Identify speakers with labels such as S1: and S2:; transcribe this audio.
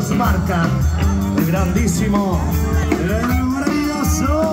S1: Nos marca el grandísimo, el maravilloso